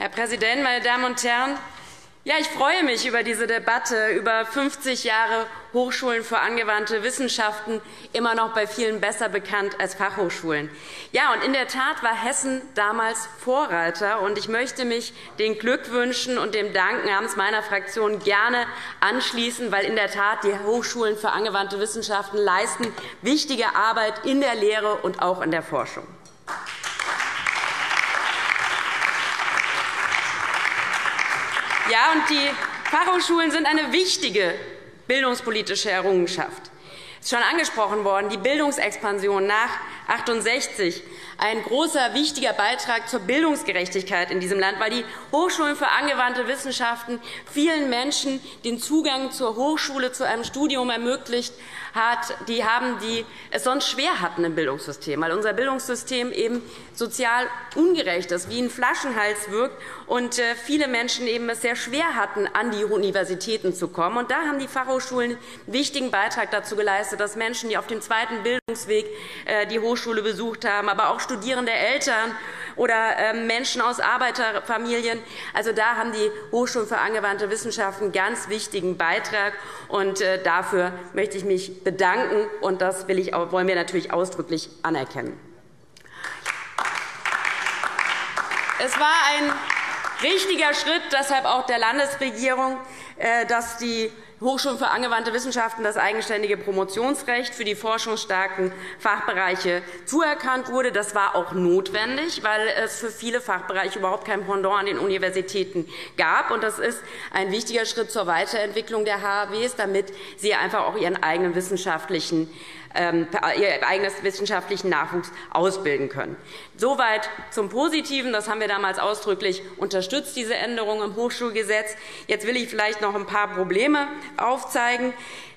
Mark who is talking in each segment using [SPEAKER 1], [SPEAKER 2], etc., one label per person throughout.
[SPEAKER 1] Herr Präsident, meine Damen und Herren! Ja, ich freue mich über diese Debatte über 50 Jahre Hochschulen für angewandte Wissenschaften, immer noch bei vielen besser bekannt als Fachhochschulen. Ja, und in der Tat war Hessen damals Vorreiter. Und ich möchte mich den Glückwünschen und dem Danken namens meiner Fraktion gerne anschließen, weil in der Tat die Hochschulen für angewandte Wissenschaften leisten wichtige Arbeit in der Lehre und auch in der Forschung. Ja, und die Fachhochschulen sind eine wichtige bildungspolitische Errungenschaft. Es ist schon angesprochen worden, die Bildungsexpansion nach 68 ein großer, wichtiger Beitrag zur Bildungsgerechtigkeit in diesem Land, weil die Hochschulen für angewandte Wissenschaften vielen Menschen den Zugang zur Hochschule, zu einem Studium ermöglicht hat, die haben, die es sonst schwer hatten im Bildungssystem, weil unser Bildungssystem eben sozial ungerecht ist, wie ein Flaschenhals wirkt und äh, viele Menschen eben es sehr schwer hatten, an die Universitäten zu kommen. Und da haben die Fachhochschulen einen wichtigen Beitrag dazu geleistet, dass Menschen, die auf dem zweiten Bildungsweg äh, die Hochschule besucht haben, aber auch studierende Eltern oder ähm, Menschen aus Arbeiterfamilien. Also da haben die Hochschulen für angewandte Wissenschaften einen ganz wichtigen Beitrag. Und äh, dafür möchte ich mich bedanken. Und das wollen wir natürlich ausdrücklich anerkennen. Es war ein richtiger Schritt, deshalb auch der Landesregierung, äh, dass die Hochschulen für angewandte Wissenschaften das eigenständige Promotionsrecht für die forschungsstarken Fachbereiche zuerkannt wurde. Das war auch notwendig, weil es für viele Fachbereiche überhaupt kein Pendant an den Universitäten gab. Das ist ein wichtiger Schritt zur Weiterentwicklung der HAWs, damit sie einfach auch ihren eigenen wissenschaftlichen ähm, ihr eigenes wissenschaftlichen Nachwuchs ausbilden können. Soweit zum Positiven. Das haben wir damals ausdrücklich unterstützt, diese Änderung im Hochschulgesetz. Jetzt will ich vielleicht noch ein paar Probleme aufzeigen.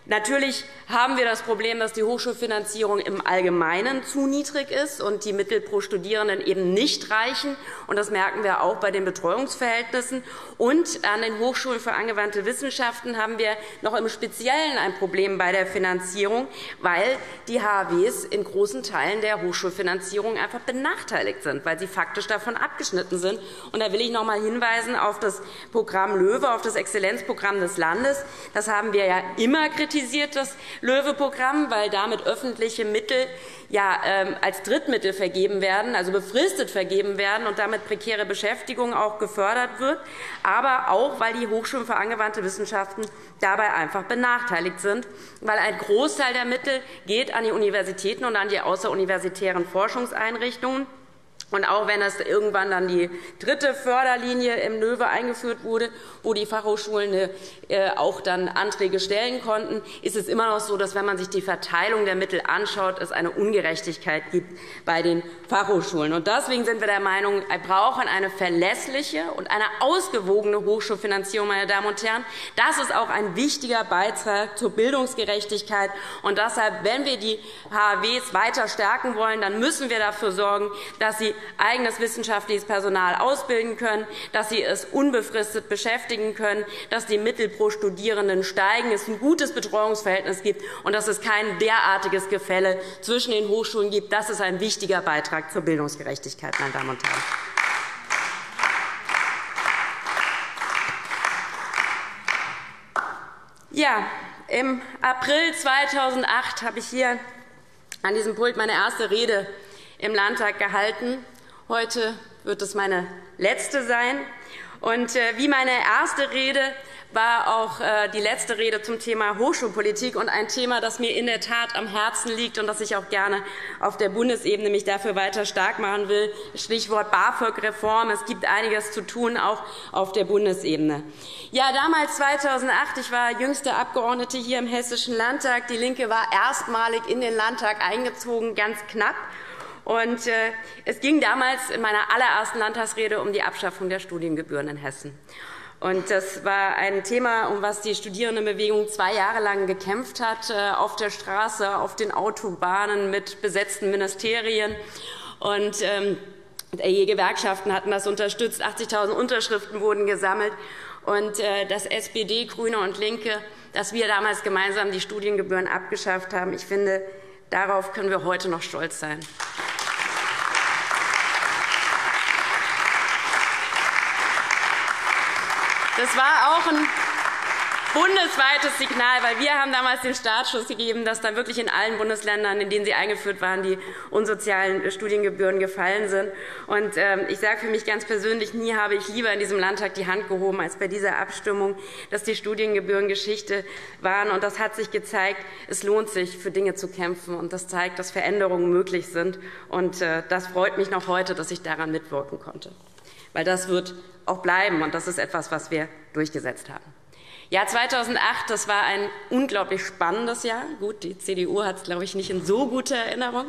[SPEAKER 1] Natürlich haben wir das Problem, dass die Hochschulfinanzierung im Allgemeinen zu niedrig ist und die Mittel pro Studierenden eben nicht reichen. Das merken wir auch bei den Betreuungsverhältnissen. Und an den Hochschulen für angewandte Wissenschaften haben wir noch im Speziellen ein Problem bei der Finanzierung, weil die HAWs in großen Teilen der Hochschulfinanzierung einfach benachteiligt sind, weil sie faktisch davon abgeschnitten sind. Und da will ich noch einmal hinweisen auf das Programm LOEWE, auf das Exzellenzprogramm des Landes. Das haben wir ja immer kritisiert kritisiert das LOEWE-Programm, weil damit öffentliche Mittel ja, ähm, als Drittmittel vergeben werden, also befristet vergeben werden und damit prekäre Beschäftigung auch gefördert wird, aber auch, weil die Hochschulen für angewandte Wissenschaften dabei einfach benachteiligt sind, weil ein Großteil der Mittel geht an die Universitäten und an die außeruniversitären Forschungseinrichtungen geht. Und auch wenn es irgendwann dann die dritte Förderlinie im LOEWE eingeführt wurde, wo die Fachhochschulen äh, auch dann Anträge stellen konnten, ist es immer noch so, dass, wenn man sich die Verteilung der Mittel anschaut, es eine Ungerechtigkeit gibt bei den Fachhochschulen. Und deswegen sind wir der Meinung, wir brauchen eine verlässliche und eine ausgewogene Hochschulfinanzierung. Meine Damen und Herren. Das ist auch ein wichtiger Beitrag zur Bildungsgerechtigkeit. Und deshalb, wenn wir die HAWs weiter stärken wollen, dann müssen wir dafür sorgen, dass sie eigenes wissenschaftliches Personal ausbilden können, dass sie es unbefristet beschäftigen können, dass die Mittel pro Studierenden steigen, es ein gutes Betreuungsverhältnis gibt und dass es kein derartiges Gefälle zwischen den Hochschulen gibt. Das ist ein wichtiger Beitrag zur Bildungsgerechtigkeit, meine Damen und Herren. Ja, Im April 2008 habe ich hier an diesem Pult meine erste Rede im Landtag gehalten. Heute wird es meine letzte sein. Und äh, wie meine erste Rede war auch äh, die letzte Rede zum Thema Hochschulpolitik und ein Thema, das mir in der Tat am Herzen liegt und das ich auch gerne auf der Bundesebene mich dafür weiter stark machen will. Stichwort BAföG-Reform. Es gibt einiges zu tun, auch auf der Bundesebene. Ja, damals 2008, ich war jüngste Abgeordnete hier im Hessischen Landtag. Die LINKE war erstmalig in den Landtag eingezogen, ganz knapp. Und äh, es ging damals in meiner allerersten Landtagsrede um die Abschaffung der Studiengebühren in Hessen. Und das war ein Thema, um das die Studierendenbewegung zwei Jahre lang gekämpft hat, äh, auf der Straße, auf den Autobahnen mit besetzten Ministerien. Und ähm, die Gewerkschaften hatten das unterstützt. 80.000 Unterschriften wurden gesammelt. Und äh, dass SPD, GRÜNE und LINKE, dass wir damals gemeinsam die Studiengebühren abgeschafft haben, ich finde, darauf können wir heute noch stolz sein. Das war auch ein bundesweites Signal, weil wir haben damals den Startschuss gegeben, dass dann wirklich in allen Bundesländern, in denen sie eingeführt waren, die unsozialen Studiengebühren gefallen sind. Und ähm, ich sage für mich ganz persönlich, nie habe ich lieber in diesem Landtag die Hand gehoben als bei dieser Abstimmung, dass die Studiengebühren Geschichte waren. Und das hat sich gezeigt, es lohnt sich, für Dinge zu kämpfen. Und das zeigt, dass Veränderungen möglich sind. Und äh, das freut mich noch heute, dass ich daran mitwirken konnte. Weil das wird auch bleiben. Und das ist etwas, was wir durchgesetzt haben. Ja, 2008, das war ein unglaublich spannendes Jahr. Gut, die CDU hat es, glaube ich, nicht in so guter Erinnerung.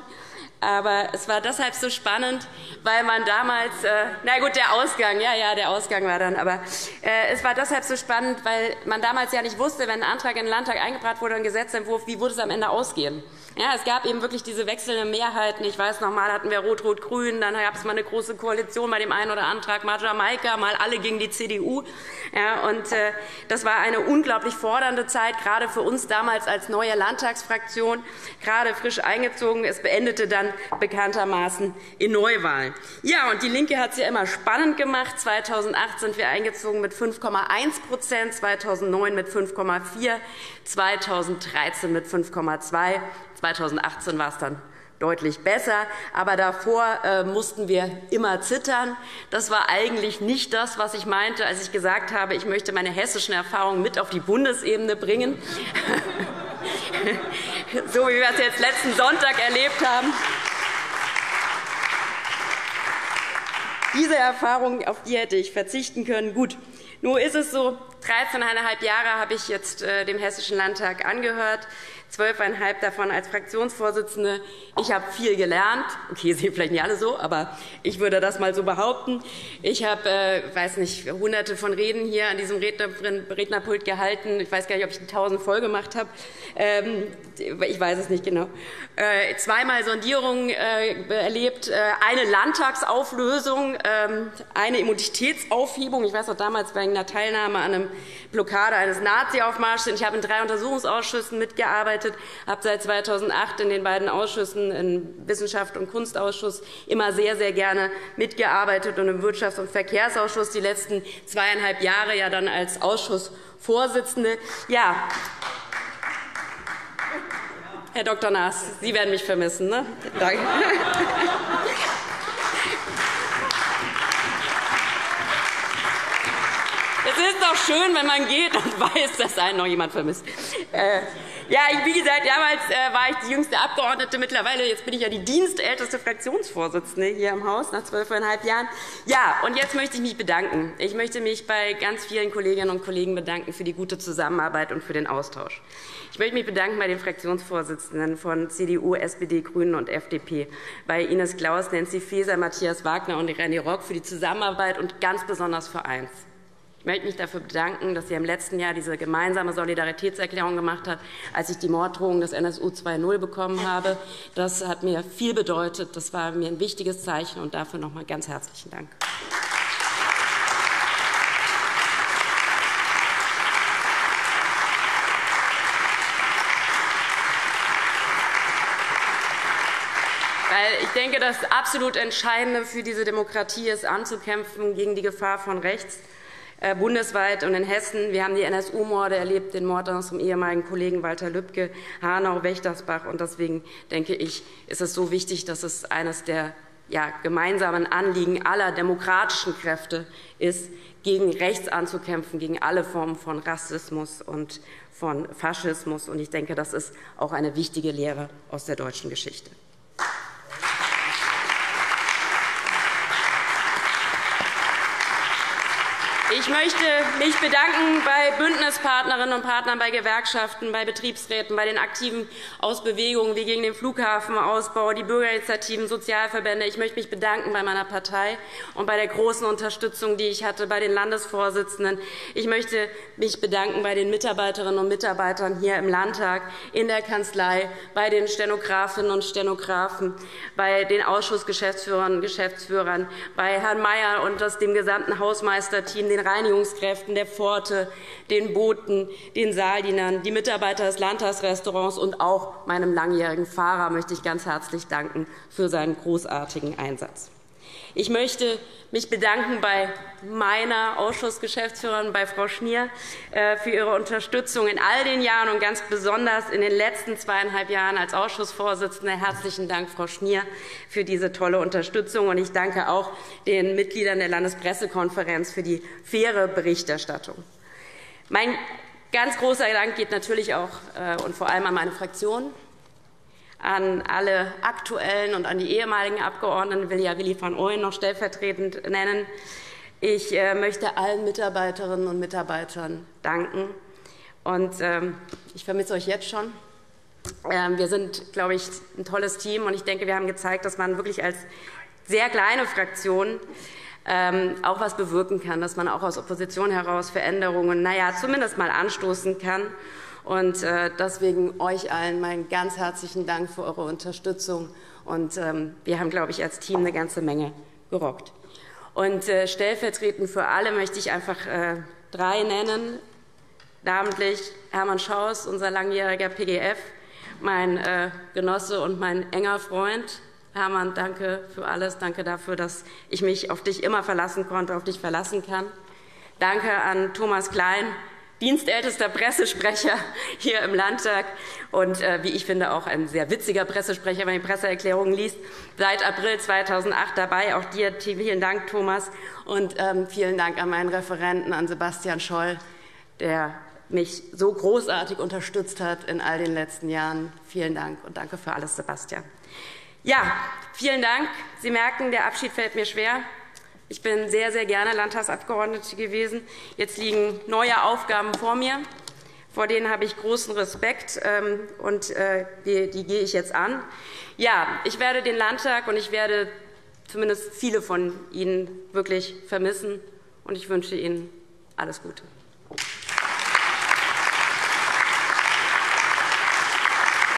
[SPEAKER 1] Aber es war deshalb so spannend, weil man damals, äh, na gut, der Ausgang, ja, ja, der Ausgang war dann, aber äh, es war deshalb so spannend, weil man damals ja nicht wusste, wenn ein Antrag in den Landtag eingebracht wurde, ein Gesetzentwurf, wie würde es am Ende ausgehen. Ja, es gab eben wirklich diese wechselnden Mehrheiten. Ich weiß noch, mal hatten wir Rot-Rot-Grün, dann gab es mal eine große Koalition bei dem einen oder Antrag, mal Jamaika, mal alle gegen die CDU. Ja, und äh, das war eine unglaublich fordernde Zeit, gerade für uns damals als neue Landtagsfraktion, gerade frisch eingezogen. Es beendete dann bekanntermaßen in Neuwahlen. Ja, und die Linke hat es ja immer spannend gemacht. 2008 sind wir eingezogen mit 5,1% 2009 mit 5,4% 2013 mit 5,2 2018 war es dann deutlich besser. Aber davor äh, mussten wir immer zittern. Das war eigentlich nicht das, was ich meinte, als ich gesagt habe, ich möchte meine hessischen Erfahrungen mit auf die Bundesebene bringen. so wie wir es jetzt letzten Sonntag erlebt haben. Diese Erfahrung, auf die hätte ich verzichten können. Gut, nun ist es so, 13,5 Jahre habe ich jetzt äh, dem Hessischen Landtag angehört zwölfeinhalb davon als Fraktionsvorsitzende. Ich habe viel gelernt. Okay, Sie vielleicht nicht alle so, aber ich würde das mal so behaupten. Ich habe, äh, weiß nicht, hunderte von Reden hier an diesem Rednerpult gehalten. Ich weiß gar nicht, ob ich tausend voll gemacht habe. Ähm, ich weiß es nicht genau. Äh, zweimal Sondierungen äh, erlebt, äh, eine Landtagsauflösung, ähm, eine Immunitätsaufhebung. Ich weiß auch damals wegen einer Teilnahme an einer Blockade eines Nazi-Aufmarsches. Ich habe in drei Untersuchungsausschüssen mitgearbeitet gearbeitet, habe seit 2008 in den beiden Ausschüssen, im Wissenschaft- und Kunstausschuss, immer sehr, sehr gerne mitgearbeitet und im Wirtschafts- und Verkehrsausschuss die letzten zweieinhalb Jahre ja dann als Ausschussvorsitzende. Ja. Herr Dr. Naas, Sie werden mich vermissen. Ne? Danke. Es ist doch schön, wenn man geht und weiß, dass einen noch jemand vermisst. Äh, ja, wie gesagt, damals äh, war ich die jüngste Abgeordnete. Mittlerweile jetzt bin ich ja die dienstälteste Fraktionsvorsitzende hier im Haus nach zwölfeinhalb Jahren. Ja, und jetzt möchte ich mich bedanken. Ich möchte mich bei ganz vielen Kolleginnen und Kollegen bedanken für die gute Zusammenarbeit und für den Austausch. Ich möchte mich bedanken bei den Fraktionsvorsitzenden von CDU, SPD, Grünen und FDP, bei Ines Klaus, Nancy Faeser, Matthias Wagner und René Rock für die Zusammenarbeit und ganz besonders für eins ich möchte mich dafür bedanken, dass Sie im letzten Jahr diese gemeinsame Solidaritätserklärung gemacht haben, als ich die Morddrohung des NSU 2.0 bekommen habe. Das hat mir viel bedeutet. Das war mir ein wichtiges Zeichen. und Dafür noch einmal ganz herzlichen Dank. Ich denke, das absolut Entscheidende für diese Demokratie ist, anzukämpfen gegen die Gefahr von rechts äh, bundesweit und in Hessen. Wir haben die NSU-Morde erlebt, den Mord an unserem ehemaligen Kollegen Walter Lübcke, Hanau, Wächtersbach. Und deswegen denke ich, ist es so wichtig, dass es eines der ja, gemeinsamen Anliegen aller demokratischen Kräfte ist, gegen rechts anzukämpfen, gegen alle Formen von Rassismus und von Faschismus. Und ich denke, das ist auch eine wichtige Lehre aus der deutschen Geschichte. Ich möchte mich bedanken bei Bündnispartnerinnen und Partnern, bei Gewerkschaften, bei Betriebsräten, bei den Aktiven aus Bewegungen wie gegen den Flughafenausbau, die Bürgerinitiativen, Sozialverbände. Ich möchte mich bedanken bei meiner Partei und bei der großen Unterstützung, die ich hatte bei den Landesvorsitzenden. Ich möchte mich bedanken bei den Mitarbeiterinnen und Mitarbeitern hier im Landtag, in der Kanzlei, bei den Stenografinnen und Stenografen, bei den Ausschussgeschäftsführern und Geschäftsführern, bei Herrn Mayer und dem gesamten Hausmeisterteam, den Reinigungskräften der Pforte, den Booten, den Saaldienern, die Mitarbeiter des Landtagsrestaurants und auch meinem langjährigen Fahrer möchte ich ganz herzlich danken für seinen großartigen Einsatz. Ich möchte mich bedanken bei meiner Ausschussgeschäftsführerin, bei Frau Schnier, äh, für ihre Unterstützung in all den Jahren und ganz besonders in den letzten zweieinhalb Jahren als Ausschussvorsitzende. Herzlichen Dank, Frau Schnier, für diese tolle Unterstützung. Ich danke auch den Mitgliedern der Landespressekonferenz für die faire Berichterstattung. Mein ganz großer Dank geht natürlich auch äh, und vor allem an meine Fraktion, an alle aktuellen und an die ehemaligen Abgeordneten, will ja Willi van Ooyen noch stellvertretend nennen. Ich äh, möchte allen Mitarbeiterinnen und Mitarbeitern danken. Und, ähm, ich vermisse euch jetzt schon. Ähm, wir sind, glaube ich, ein tolles Team. Und ich denke, wir haben gezeigt, dass man wirklich als sehr kleine Fraktion ähm, auch etwas bewirken kann, dass man auch aus Opposition heraus Veränderungen naja, zumindest mal anstoßen kann. Und äh, deswegen euch allen meinen ganz herzlichen Dank für eure Unterstützung. Und ähm, wir haben, glaube ich, als Team eine ganze Menge gerockt. Und äh, stellvertretend für alle möchte ich einfach äh, drei nennen, namentlich Hermann Schaus, unser langjähriger PGF, mein Genosse und mein enger Freund. Hermann, danke für alles. Danke dafür, dass ich mich auf dich immer verlassen konnte, auf dich verlassen kann. Danke an Thomas Klein, dienstältester Pressesprecher hier im Landtag und, äh, wie ich finde, auch ein sehr witziger Pressesprecher, wenn man die Presseerklärungen liest, seit April 2008 dabei. Auch dir vielen Dank, Thomas, und ähm, vielen Dank an meinen Referenten, an Sebastian Scholl, der mich so großartig unterstützt hat in all den letzten Jahren. Vielen Dank und danke für alles, Sebastian. Ja, vielen Dank. Sie merken, der Abschied fällt mir schwer. Ich bin sehr, sehr gerne Landtagsabgeordnete gewesen. Jetzt liegen neue Aufgaben vor mir. Vor denen habe ich großen Respekt, ähm, und äh, die, die gehe ich jetzt an. Ja, ich werde den Landtag und ich werde zumindest viele von Ihnen wirklich vermissen. Und ich wünsche Ihnen alles Gute.